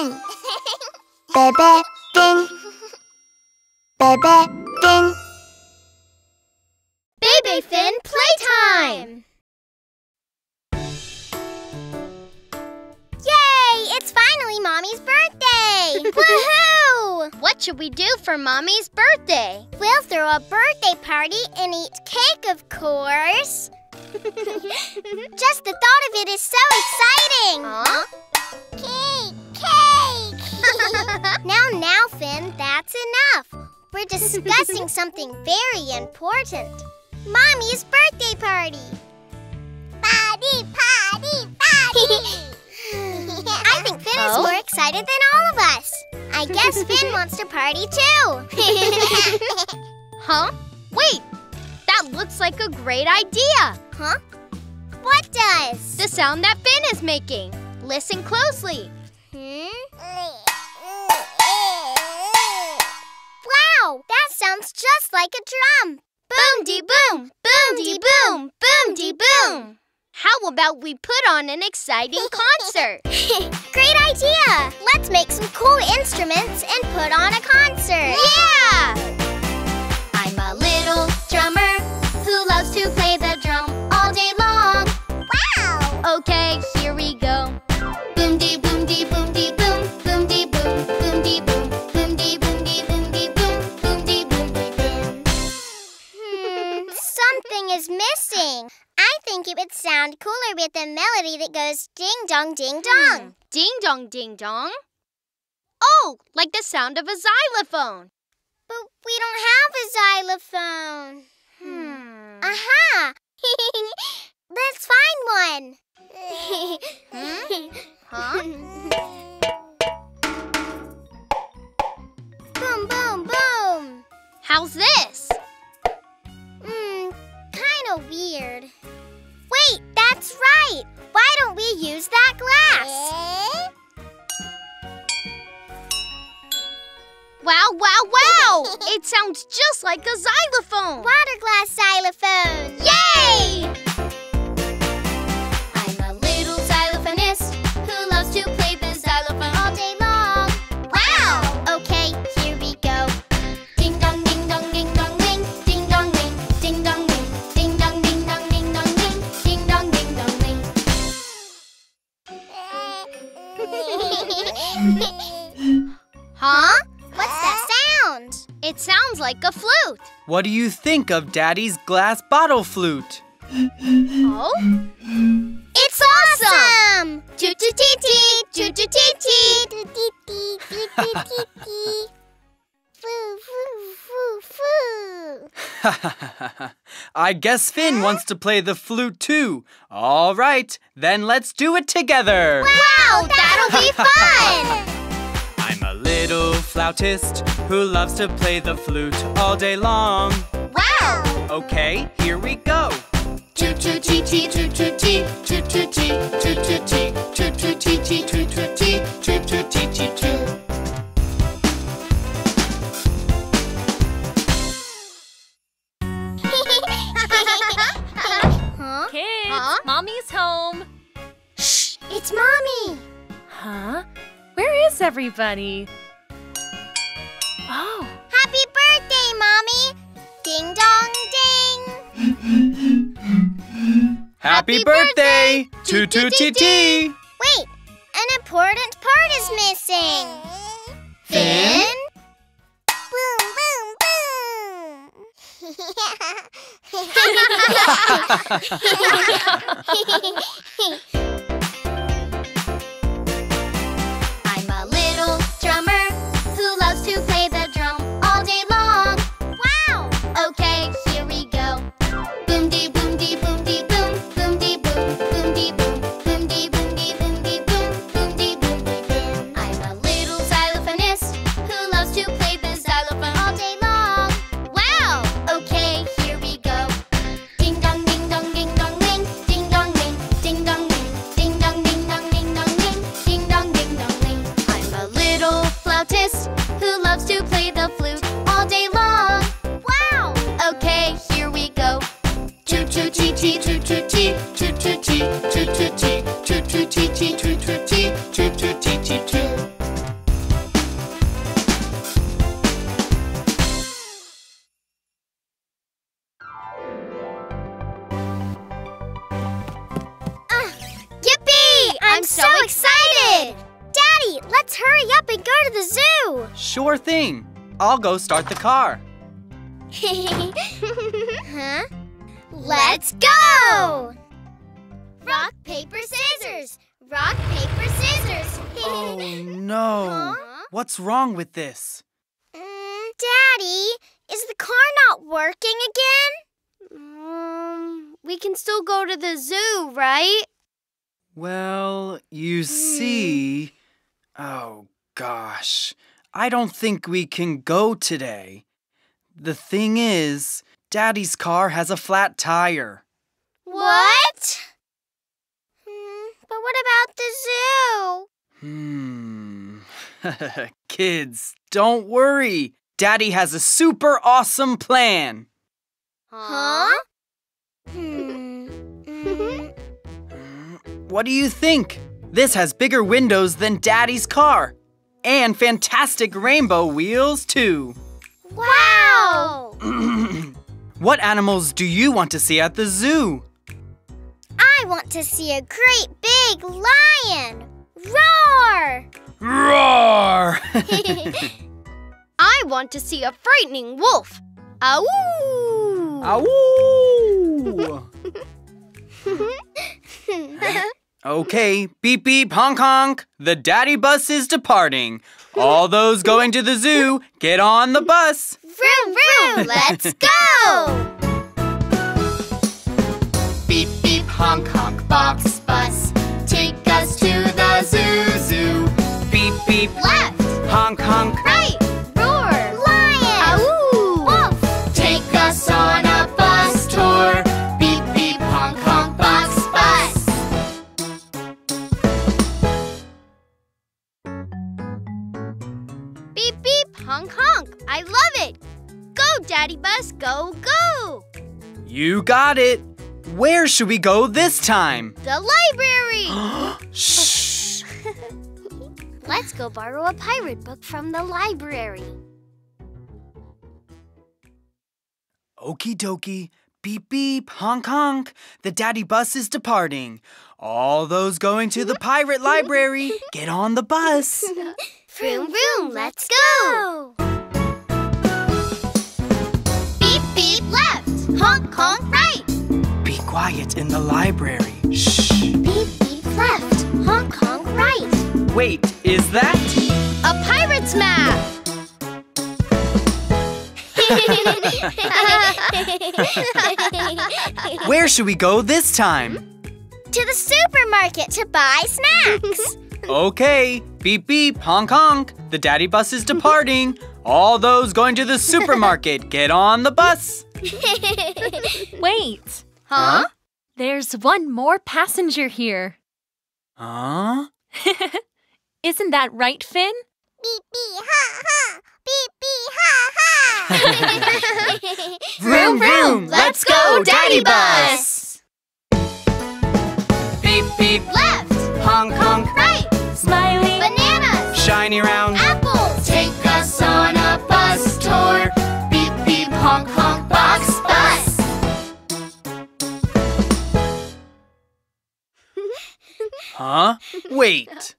Finn. Bebe Finn. Bebe Finn. Bebefinn playtime! Yay! It's finally Mommy's birthday! Woohoo! What should we do for Mommy's birthday? We'll throw a birthday party and eat cake, of course. Just the thought of it is so exciting! Huh? Now, now, Finn, that's enough. We're discussing something very important. Mommy's birthday party. Party, party, party! I think Finn is Oh? more excited than all of us. I guess Finn wants to party too. Huh? Wait! That looks like a great idea! huh? What does? The sound that Finn is making. Listen closely. Hmm? Sounds just like a drum. Boom-dee-boom, boom-dee-boom, boom-dee-boom. How about we put on an exciting concert? Great idea! Let's make some cool instruments and put on a concert. Yeah! Is missing. I think it would sound cooler with a melody that goes ding dong ding dong. Hmm. Ding dong ding dong. Oh, like the sound of a xylophone. But we don't have a xylophone. Hmm. Aha! Let's find one. Huh? boom, boom, boom. How's this? Weird. Wait, that's right. Why don't we use that glass? Wow, wow, wow! it sounds just like a xylophone. Water glass xylophone. Yay! What do you think of Daddy's glass bottle flute? Oh? It's awesome! Toot toot tee tee, toot toot tee tee, toot tee tee, toot toot tee tee. Foo foo foo foo. I guess Finn wants to play the flute too. All right, then let's do it together. Wow, that'll be fun! I'm a little flautist who loves to play the flute all day long. Wow! Okay, here we go. Toot toot tee tee, toot toot tee, toot toot tee, toot toot tee, toot toot tee tee, toot toot tee, toot toot tee tee toot. Kids, mommy's home. Shh! It's mommy. Huh? Where is everybody? Oh, Happy birthday, mommy! Ding dong ding. Happy, Happy birthday! birthday! Toot toot tee tee! Wait, an important part is missing. Finn? Boom, boom, boom. go start the car. huh? Let's go! Rock, paper, scissors! Rock, paper, scissors! Oh no. Huh? What's wrong with this? Mm, Daddy, is the car not working again? Um, we can still go to the zoo, right? Well, you see. Oh gosh. I don't think we can go today. The thing is, Daddy's car has a flat tire. What? Hmm, but what about the zoo? Hmm. Kids, don't worry. Daddy has a super awesome plan. Huh? Hmm. mm, What do you think? This has bigger windows than Daddy's car. And fantastic rainbow wheels, too. wow! what animals do you want to see at the zoo? I want to see a great big lion! Roar! Roar! I want to see a frightening wolf. Awoo! Awoo! Okay, beep beep honk honk. The daddy bus is departing. All those going to the zoo, get on the bus. Vroom vroom, let's go! Beep beep honk honk box Daddy Bus, go, go. You got it. Where should we go this time? The library. Shh. Let's go borrow a pirate book from the library. Okie dokie. Beep beep honk honk. The daddy bus is departing. All those going to the pirate library, get on the bus. Vroom vroom, let's go. Honk honk right. Be quiet in the library. Shh. Beep beep left, honk honk right. Wait, is that? A pirate's map. Where should we go this time? to the supermarket to buy snacks. Okay, beep beep, honk honk. The daddy bus is departing. All those going to the supermarket, get on the bus. Wait, huh? there's one more passenger here. Huh? Isn't that right, Finn? Beep beep ha ha. Beep beep ha ha. Vroom, vroom, let's go, Daddy Bus. Beep beep, Huh? Wait.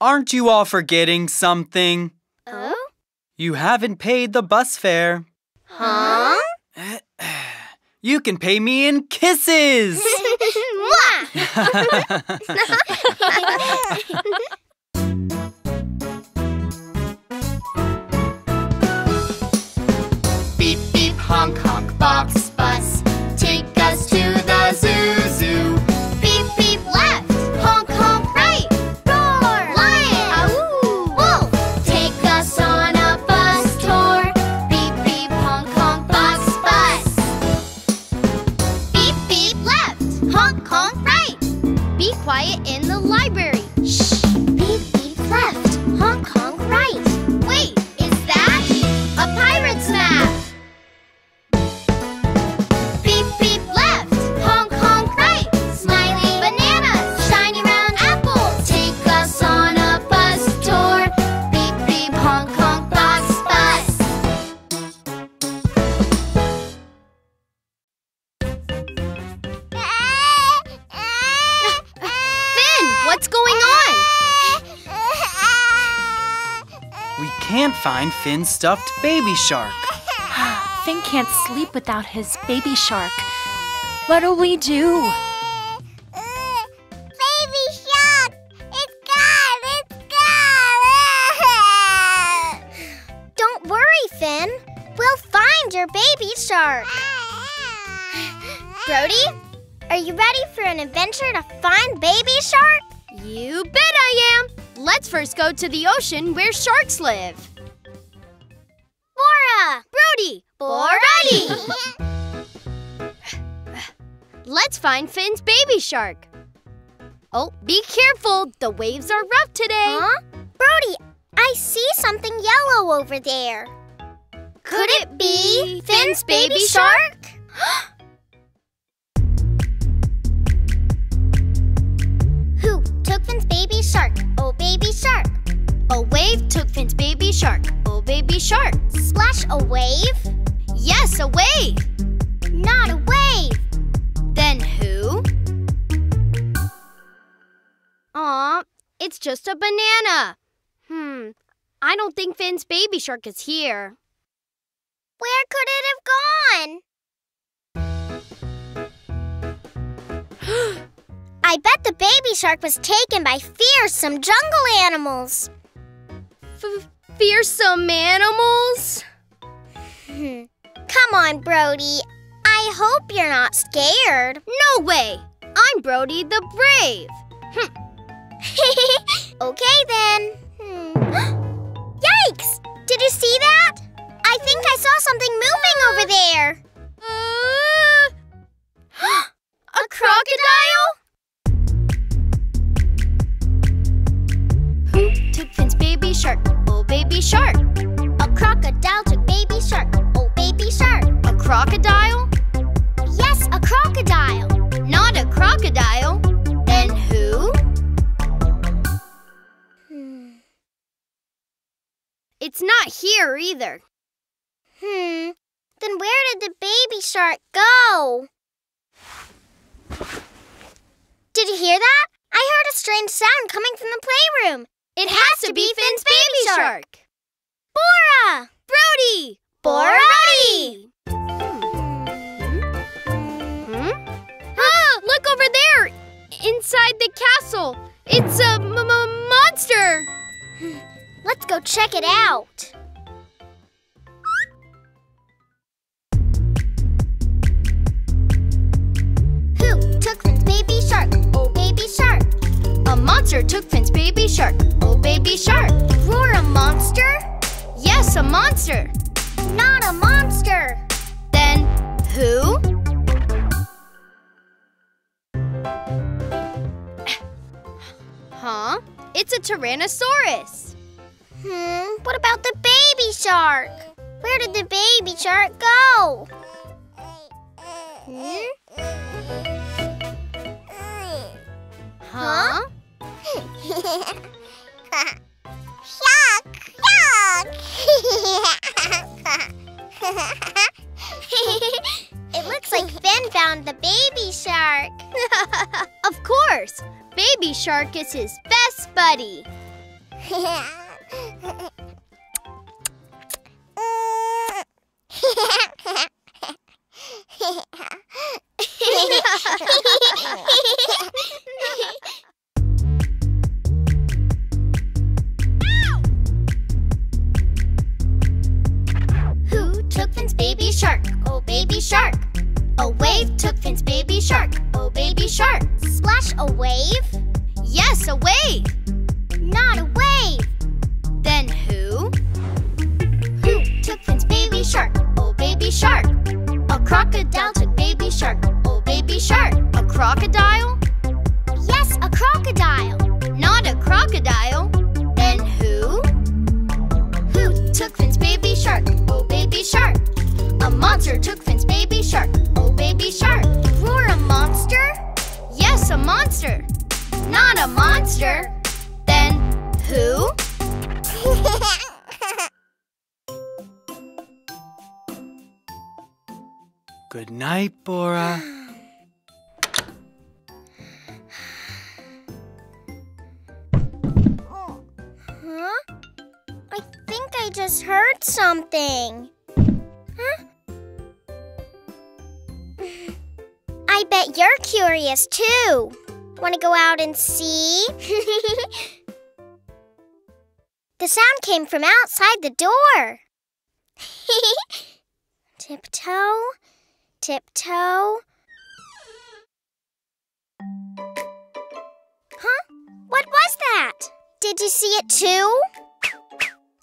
Aren't you all forgetting something? Oh? You haven't paid the bus fare. Huh? You can pay me in kisses. Mwah! Beep beep honk honk box can't find Finn's stuffed baby shark. Finn can't sleep without his baby shark. What'll we do? Baby shark! It's gone! It's gone! Don't worry, Finn. We'll find your baby shark. Brody, are you ready for an adventure to find baby shark? You bet I am. Let's first go to the ocean where sharks live. Bora! Brody, Brody! let's find Finn's baby shark. Oh, be careful. The waves are rough today. Huh? Brody, I see something yellow over there. Could it be Finn's baby shark? shark. Oh, baby shark. Splash a wave? Yes, a wave. Not a wave. Then who? Aw, It's just a banana. Hmm. I don't think Finn's baby shark is here. where could it have gone? I bet the baby shark was taken by fearsome jungle animals. F- fearsome animals? Hmm. Come on, Brody. I hope you're not scared. No way. I'm Brody the Brave. okay then. Hmm. Yikes! Did you see that? I think I saw something moving over there. Uh, a crocodile? Who took Finn's baby shark? Baby shark. A crocodile took baby shark. Oh, baby shark. A crocodile? Yes, a crocodile. Not a crocodile. Then who? Hmm. It's not here either. Hmm. Then where did the baby shark go? Did you hear that? I heard a strange sound coming from the playroom. To be Finn's baby shark. Bora! Brody! Brody! Hmm? Ah, look over there! Inside the castle. It's a m- m- monster. Let's go check it out. Who took Finn's baby shark? Oh, baby shark. A monster took Finn's baby shark. Oh, baby shark. Roar a monster? Yes, a monster. Not a monster. Then who? Huh? It's a Tyrannosaurus. Hmm, what about the baby shark? Where did the baby shark go? Hmm? Huh? Shark! Shark! it looks like Ben found the baby shark. of course. Baby Shark is his best buddy. a wave? Yes, a wave. Good night, Bora. Huh? I think I just heard something. Huh? I bet you're curious too. Want to go out and see? the sound came from outside the door. tiptoe, tiptoe. Huh? What was that? Did you see it too?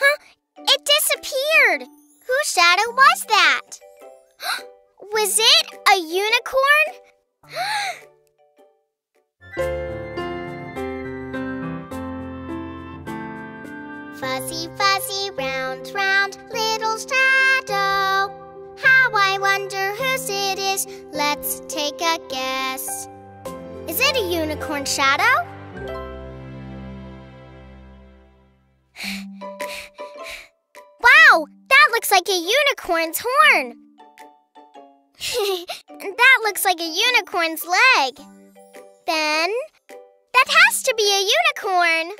Huh? It disappeared. Whose shadow was that? Was it a unicorn? Fuzzy, fuzzy, round, round, little shadow. It is. Let's take a guess. Is it a unicorn shadow? wow, that looks like a unicorn's horn. that looks like a unicorn's leg. Then, that has to be a unicorn.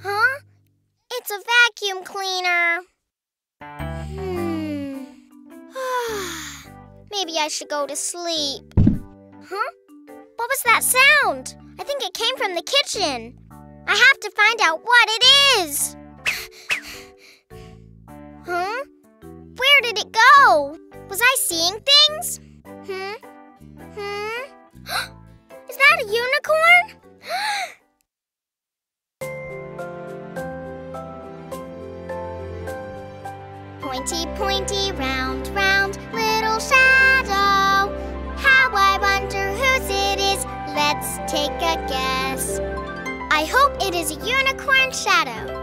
Huh? It's a vacuum cleaner. Maybe I should go to sleep. Huh? What was that sound? I think it came from the kitchen. I have to find out what it is. huh? Where did it go? Was I seeing things? Hmm? Hmm? Is that a unicorn? Pointy, pointy, round, round, little shadow. How I wonder whose it is. Let's take a guess. I hope it is a unicorn shadow.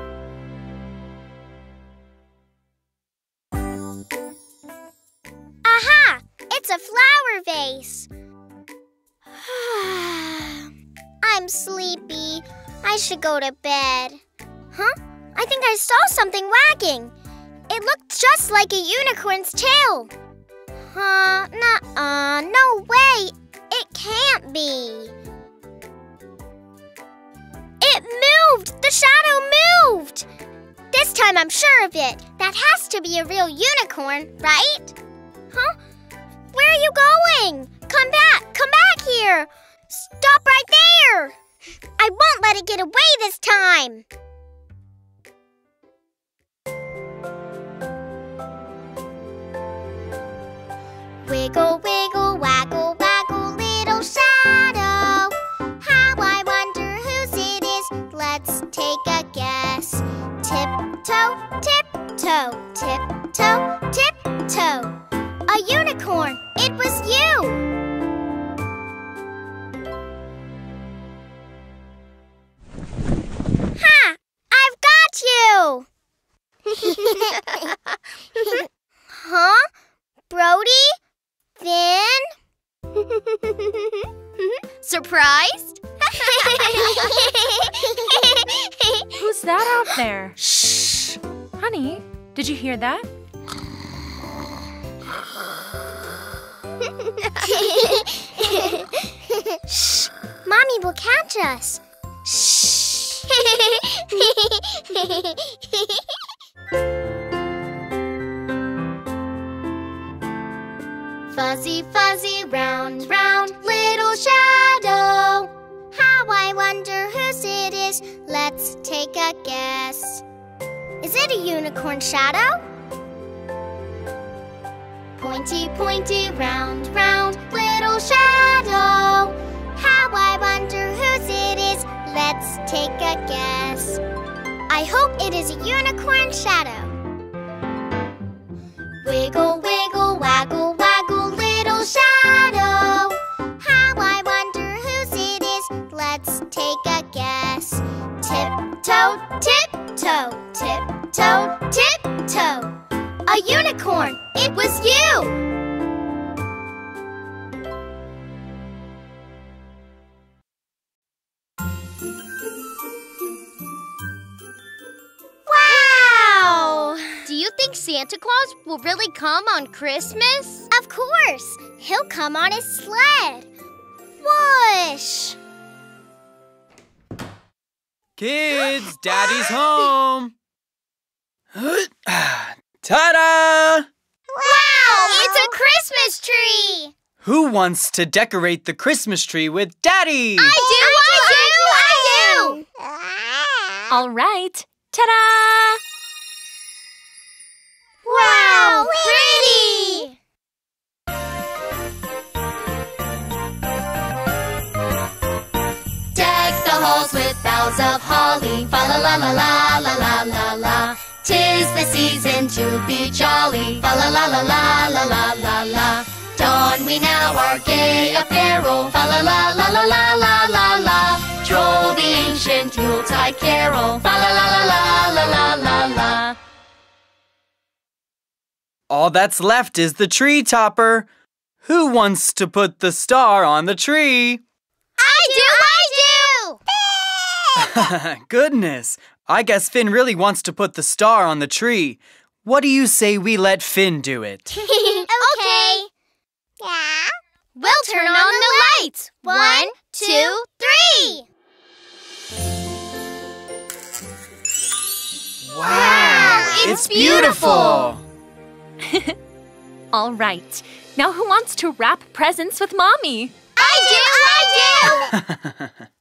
Aha! It's a flower vase. I'm sleepy. I should go to bed. Huh? I think I saw something wagging. It looked just like a unicorn's tail. Huh? Nuh-uh. No way. It can't be. It moved! The shadow moved! This time I'm sure of it. That has to be a real unicorn, right? Huh? Where are you going? Come back! Come back here! Stop right there! I won't let it get away this time! Wiggle, waggle, waggle, little shadow. How I wonder it is. Let's take a guess. You hear that? Shh! Mommy will catch us. Shh! Fuzzy, fuzzy, round, round, little shadow. How I wonder whose it is. Let's take a guess. Is it a unicorn shadow? Pointy, pointy, round, round, little shadow. How I wonder whose it is. Let's take a guess. I hope it is a unicorn shadow. Wiggle, wiggle, waggle, waggle, little shadow. How I wonder whose it is. Let's take a guess. Tip toe, tip tiptoe, tiptoe, tiptoe. A unicorn! It was you! Wow! Do you think Santa Claus will really come on Christmas? Of course! He'll come on his sled. Whoosh! Kids, Daddy's home. Ta-da! Wow! It's a Christmas tree! Who wants to decorate the Christmas tree with Daddy? I do! I do! I do! All right. Ta-da! Wow! Pretty! Deck the halls with boughs of holly. Fa la la la la la la la la. Tis the season to be jolly. Fa la la la la la la la la. Don we now our gay apparel. Fa la la la la la la la la. Troll the ancient Yuletide carol. Fa la la la la la la la la. All that's left is the tree topper. Who wants to put the star on the tree? I do! I do! Goodness, I guess Finn really wants to put the star on the tree. What do you say we let Finn do it? okay. Yeah. We'll turn on the lights. One, two, three. Wow, it's beautiful. All right. Now who wants to wrap presents with Mommy? I do! I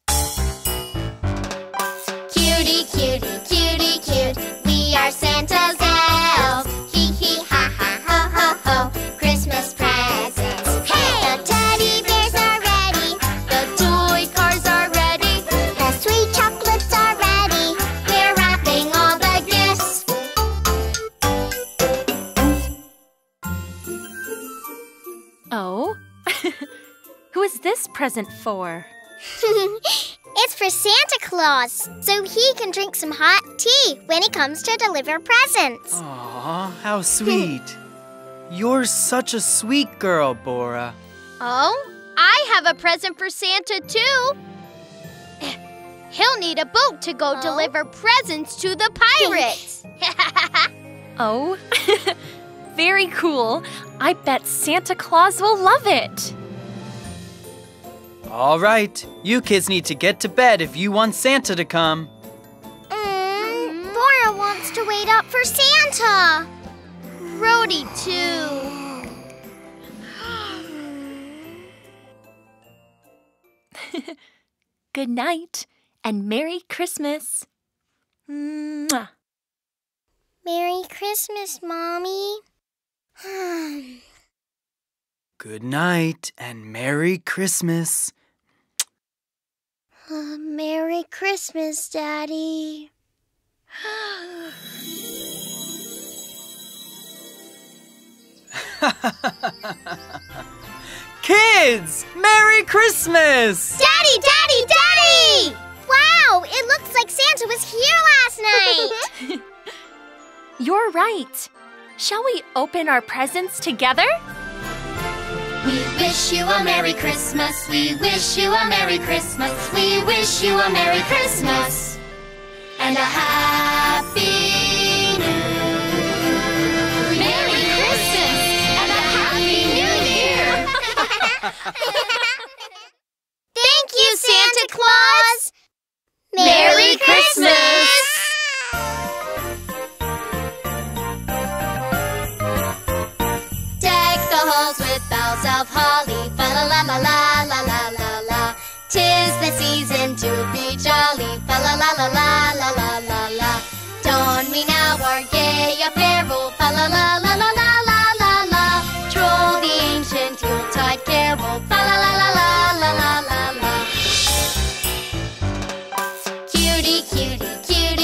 Cutie, cutie, cutie, cute. We are Santa's elves. Hee hee ha ha ho ho ho. Christmas presents. Hey! The teddy bears are ready. The toy cars are ready. The sweet chocolates are ready. We're wrapping all the gifts. Oh? who is this present for? it's for Santa Claus, so he can drink some hot tea when he comes to deliver presents. Aw, how sweet. You're such a sweet girl, Bora. Oh, I have a present for Santa too. He'll need a boat to go Oh? deliver presents to the pirates. Oh? Very cool. I bet Santa Claus will love it. All right, you kids need to get to bed if you want Santa to come. Mm, Bora wants to wait up for Santa. Brody too. Good night and Merry Christmas. Mwah. Merry Christmas, Mommy. Good night and Merry Christmas. Uh, Merry Christmas, Daddy. Kids, Merry Christmas! Daddy, Daddy, Daddy! Wow, it looks like Santa was here last night. You're right. Shall we open our presents together? We wish you a Merry Christmas. We wish you a Merry Christmas. We wish you a Merry Christmas. And a Happy New Year. Merry Christmas and a Happy New Year. Thank you, Santa Claus. Merry Christmas. Of holly. Fa la la la la la la la la. Tis the season to be jolly. Fa la la la la la la la la. Don we now our gay apparel. Fa la la la la la la la la. Troll the ancient Yuletide carol. Fa la la la la la la la la. Cutie, cutie, cutie,